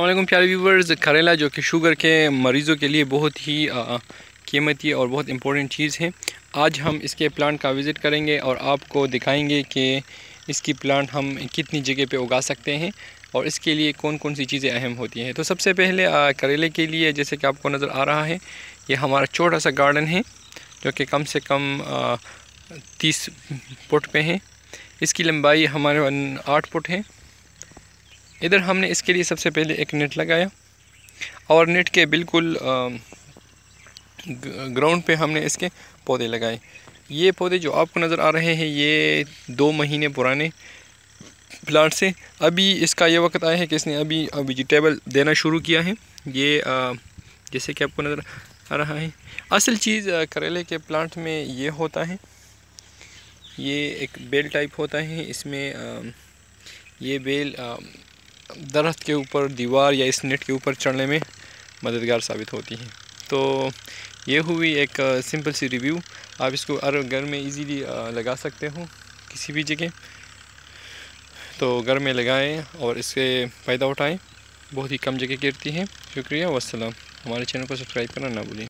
अल्लाम प्यारे व्यूवर्स करेला, जो कि शुगर के मरीज़ों के लिए बहुत ही कीमती और बहुत इम्पोर्टेंट चीज़ है। आज हम इसके प्लांट का विज़िट करेंगे और आपको दिखाएँगे कि इसकी प्लांट हम कितनी जगह पे उगा सकते हैं और इसके लिए कौन कौन सी चीज़ें अहम होती हैं। तो सबसे पहले करेले के लिए जैसे कि आपको नज़र आ रहा है, ये हमारा छोटा सा गार्डन है, जो कि कम से कम तीस फुट पे है। इसकी लंबाई हमारे आठ फुट है। इधर हमने इसके लिए सबसे पहले एक नेट लगाया और नेट के बिल्कुल ग्राउंड पे हमने इसके पौधे लगाए। ये पौधे जो आपको नज़र आ रहे हैं, ये दो महीने पुराने प्लांट से अभी इसका ये वक्त आया है कि इसने अभी वेजिटेबल देना शुरू किया है। ये जैसे कि आपको नज़र आ रहा है, असल चीज़ करेले के प्लांट में ये होता है। ये एक बेल टाइप होता है, इसमें ये बेल दरख्त के ऊपर, दीवार या इस नेट के ऊपर चढ़ने में मददगार साबित होती हैं। तो ये हुई एक सिंपल सी रिव्यू आप इसको हर घर में इजीली लगा सकते हो, किसी भी जगह। तो घर में लगाएँ और इससे फ़ायदा उठाएँ। बहुत ही कम जगह गिरती हैं। शुक्रिया वसलम हमारे चैनल को सब्सक्राइब करना ना भूलें।